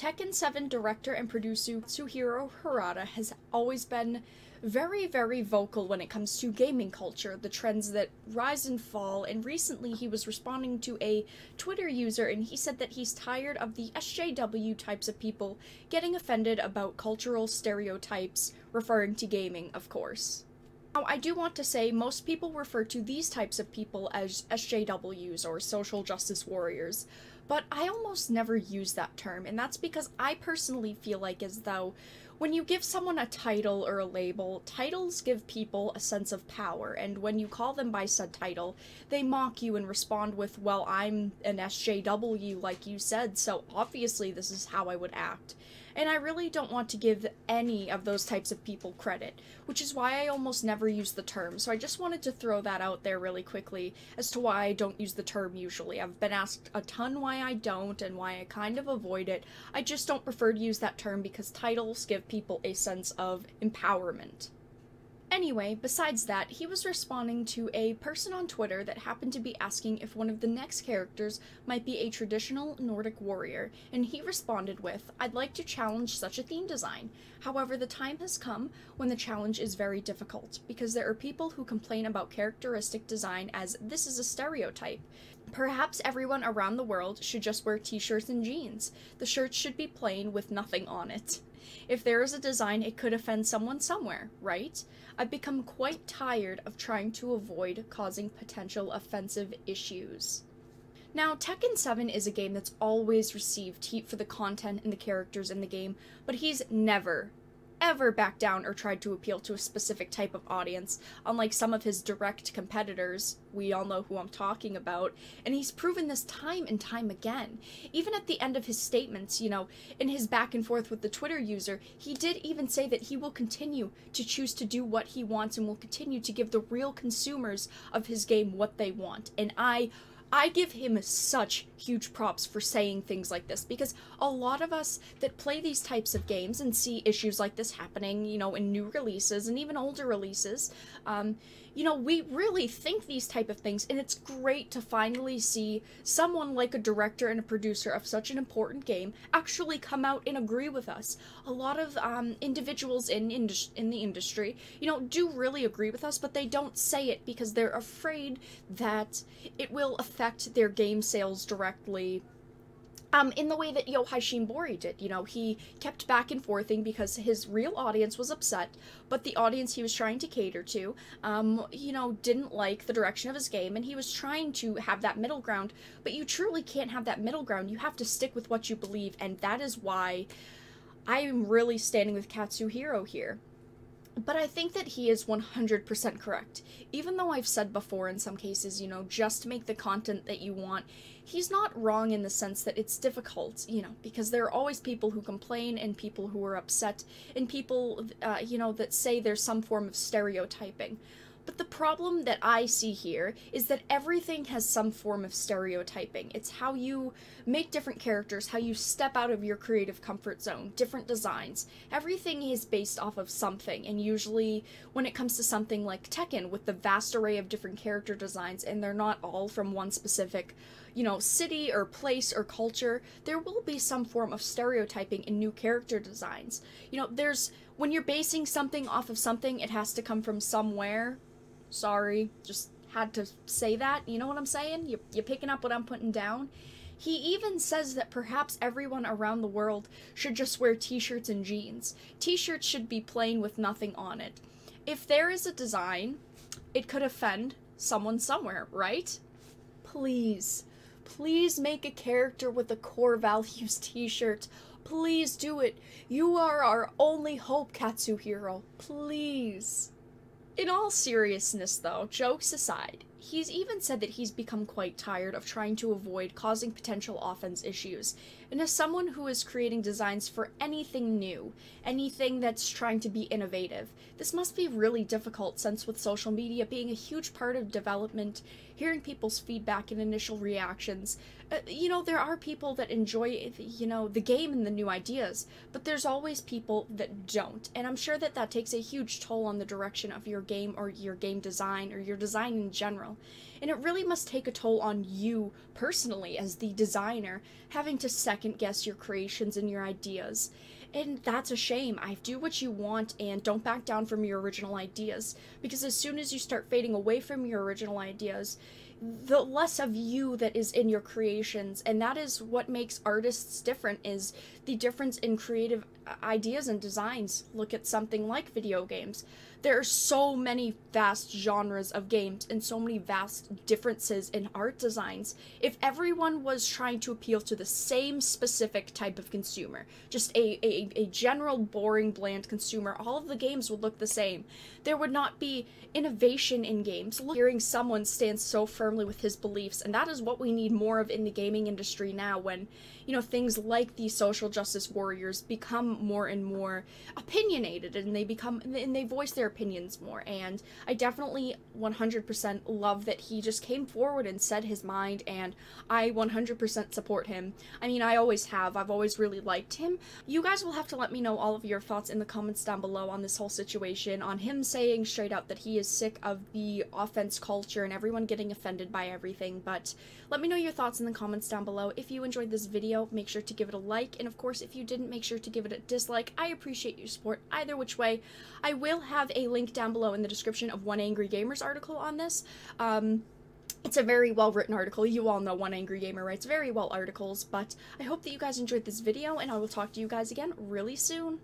Tekken 7 director and producer Katsuhiro Harada has always been very, very vocal when it comes to gaming culture, the trends that rise and fall, and recently he was responding to a Twitter user and he said that he's tired of the SJW types of people getting offended about cultural stereotypes, referring to gaming, of course. Now, I do want to say most people refer to these types of people as SJWs or social justice warriors, but I almost never use that term, and that's because I personally feel like as though when you give someone a title or a label, titles give people a sense of power, and when you call them by said title, they mock you and respond with, Well, I'm an SJW, like you said, so obviously this is how I would act. And I really don't want to give any of those types of people credit, which is why I almost never use the term. So I just wanted to throw that out there really quickly as to why I don't use the term usually. I've been asked a ton why I don't and why I kind of avoid it. I just don't prefer to use that term because titles give people a sense of empowerment. Anyway, besides that, he was responding to a person on Twitter that happened to be asking if one of the next characters might be a traditional Nordic warrior, and he responded with, I'd like to challenge such a theme design. However, the time has come when the challenge is very difficult, because there are people who complain about characteristic design as this is a stereotype. Perhaps everyone around the world should just wear t shirts and jeans. The shirts should be plain with nothing on it. If there is a design, it could offend someone somewhere, right? I've become quite tired of trying to avoid causing potential offensive issues. Now, Tekken 7 is a game that's always received heat for the content and the characters in the game, but he's never, ever backed down or tried to appeal to a specific type of audience, unlike some of his direct competitors. We all know who I'm talking about, and he's proven this time and time again. Even at the end of his statements, you know, in his back and forth with the Twitter user, he did even say that he will continue to choose to do what he wants and will continue to give the real consumers of his game what they want. And I I give him such huge props for saying things like this because a lot of us that play these types of games and see issues like this happening, you know, in new releases and even older releases, um, you know, we really think these type of things, and it's great to finally see someone like a director and a producer of such an important game actually come out and agree with us. A lot of um, individuals in indus- in the industry, you know, do really agree with us, but they don't say it because they're afraid that it will affect their game sales directly um, in the way that Yohei Shimbori did. You know, he kept back and forthing because his real audience was upset, but the audience he was trying to cater to, um, you know, didn't like the direction of his game, and he was trying to have that middle ground, but you truly can't have that middle ground. You have to stick with what you believe, and that is why I am really standing with Katsuhiro here. But I think that he is 100% correct. Even though I've said before in some cases, you know, just make the content that you want, he's not wrong in the sense that it's difficult, you know, because there are always people who complain and people who are upset and people, uh, you know, that say there's some form of stereotyping. But the problem that I see here is that everything has some form of stereotyping. It's how you make different characters, how you step out of your creative comfort zone, different designs. Everything is based off of something, and usually when it comes to something like Tekken with the vast array of different character designs and they're not all from one specific you know, city or place or culture, there will be some form of stereotyping in new character designs. You know, there's when you're basing something off of something, it has to come from somewhere. Sorry, just had to say that. You know what I'm saying? You you picking up what I'm putting down? He even says that perhaps everyone around the world should just wear t-shirts and jeans. T-shirts should be plain with nothing on it. If there is a design, it could offend someone somewhere, right? Please, please make a character with a core values t-shirt. Please do it. You are our only hope, Katsuhiro. Please. In all seriousness, though, jokes aside, he's even said that he's become quite tired of trying to avoid causing potential offense issues. And as someone who is creating designs for anything new, anything that's trying to be innovative, this must be really difficult since with social media being a huge part of development, hearing people's feedback and initial reactions, uh, you know, there are people that enjoy, you know, the game and the new ideas, but there's always people that don't. And I'm sure that that takes a huge toll on the direction of your game or your game design or your design in general. And it really must take a toll on you personally as the designer, having to second guess your creations and your ideas. And that's a shame. I do what you want and don't back down from your original ideas. Because as soon as you start fading away from your original ideas, the less of you that is in your creations and that is what makes artists different is the difference in creative uh, ideas and designs look at something like video games there are so many vast genres of games and so many vast differences in art designs. If everyone was trying to appeal to the same specific type of consumer, just a, a, a general, boring, bland consumer, all of the games would look the same. There would not be innovation in games. Hearing someone stand so firmly with his beliefs, and that is what we need more of in the gaming industry now when you know, things like these social justice warriors become more and more opinionated and they become and they voice their opinions more. And I definitely 100% love that he just came forward and said his mind, and I 100% support him. I mean, I always have. I've always really liked him. You guys will have to let me know all of your thoughts in the comments down below on this whole situation, on him saying straight up that he is sick of the offense culture and everyone getting offended by everything. But let me know your thoughts in the comments down below. If you enjoyed this make sure to give it a like. And of course, if you didn't, make sure to give it a dislike. I appreciate your support either which way. I will have a link down below in the description of One Angry Gamer's article on this. Um, it's a very well written article. You all know One Angry Gamer writes very well articles, but I hope that you guys enjoyed this video, and I will talk to you guys again really soon.